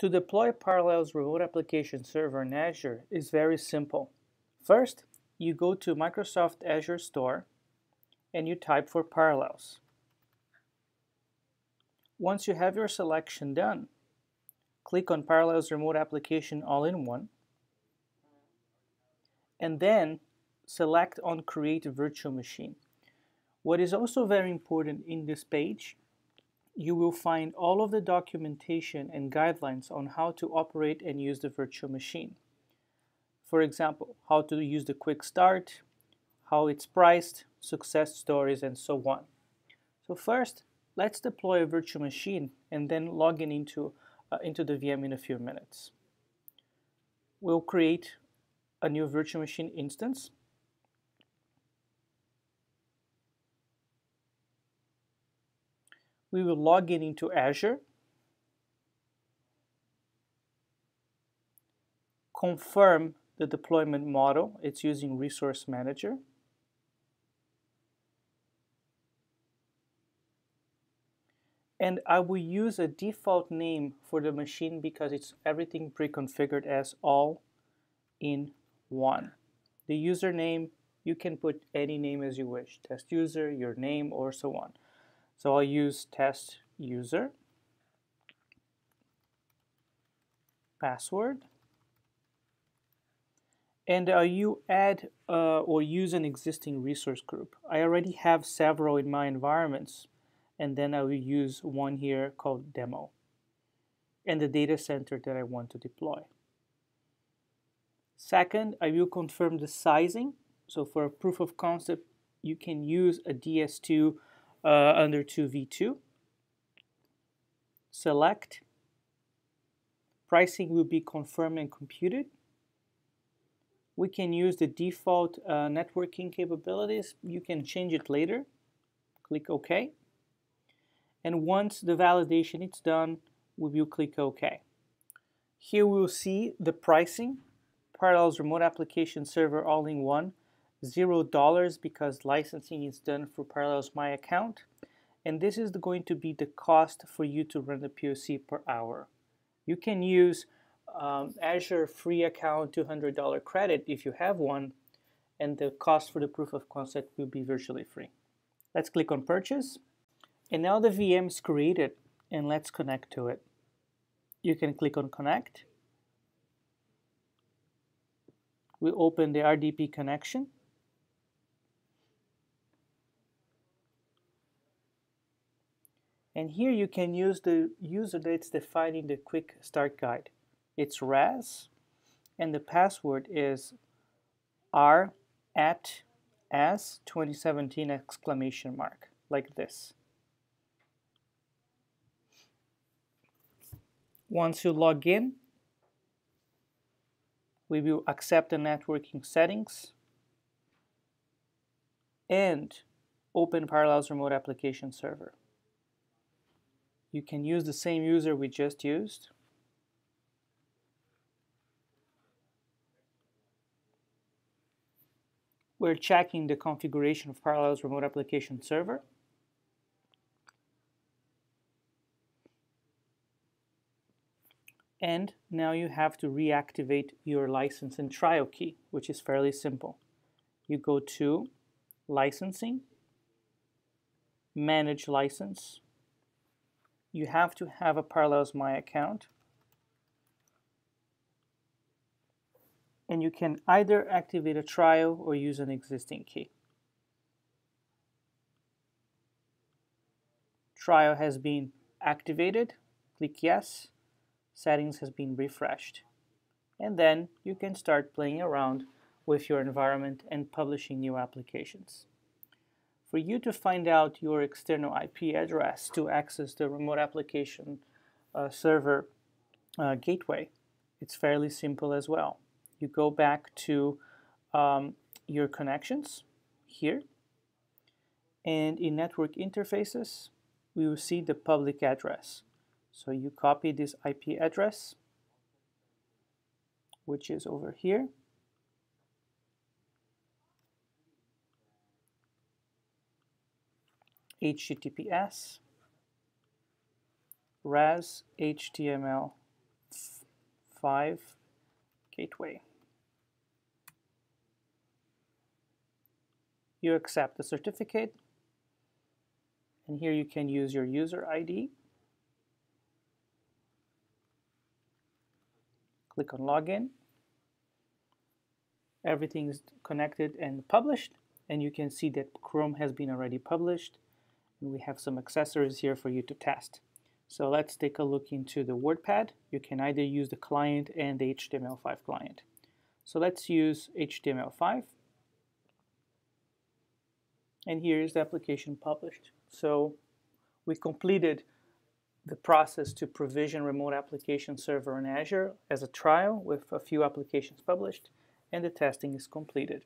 To deploy Parallels Remote Application Server in Azure is very simple. First, you go to Microsoft Azure Store and you type for Parallels. Once you have your selection done, click on Parallels Remote Application All-in-One and then select on Create Virtual Machine. What is also very important in this page you will find all of the documentation and guidelines on how to operate and use the virtual machine. For example, how to use the quick start, how it's priced, success stories, and so on. So first, let's deploy a virtual machine and then log in into, uh, into the VM in a few minutes. We'll create a new virtual machine instance we will log in into Azure, confirm the deployment model. It's using Resource Manager. And I will use a default name for the machine because it's everything pre-configured as all in one. The username, you can put any name as you wish. Test user, your name, or so on. So I'll use test user, password, and uh, you add uh, or use an existing resource group. I already have several in my environments, and then I will use one here called demo, and the data center that I want to deploy. Second, I will confirm the sizing. So for a proof of concept, you can use a DS2 uh, under 2v2. Select. Pricing will be confirmed and computed. We can use the default uh, networking capabilities. You can change it later. Click OK. And once the validation is done, we will click OK. Here we will see the pricing, Parallels Remote Application Server all in one $0 because licensing is done through Parallels My account. And this is going to be the cost for you to run the POC per hour. You can use um, Azure free account $200 credit if you have one, and the cost for the proof of concept will be virtually free. Let's click on purchase. And now the VM is created and let's connect to it. You can click on connect. We open the RDP connection. And here you can use the user that's defined in the quick start guide. It's Raz, and the password is R at as 2017 exclamation mark, like this. Once you log in, we will accept the networking settings and open Parallels Remote Application Server you can use the same user we just used. We're checking the configuration of Parallels Remote Application Server. And now you have to reactivate your license and trial key, which is fairly simple. You go to Licensing, Manage License, you have to have a Parallels My account. And you can either activate a trial or use an existing key. Trial has been activated. Click Yes. Settings has been refreshed. And then you can start playing around with your environment and publishing new applications for you to find out your external IP address to access the remote application uh, server uh, gateway, it's fairly simple as well. You go back to um, your connections here, and in network interfaces, we will see the public address. So you copy this IP address, which is over here, HTTPS ras HTML HTML5 gateway. You accept the certificate and here you can use your user ID. Click on login. Everything is connected and published and you can see that Chrome has been already published we have some accessories here for you to test. So let's take a look into the WordPad. You can either use the client and the HTML5 client. So let's use HTML5 and here is the application published. So we completed the process to provision remote application server in Azure as a trial with a few applications published and the testing is completed.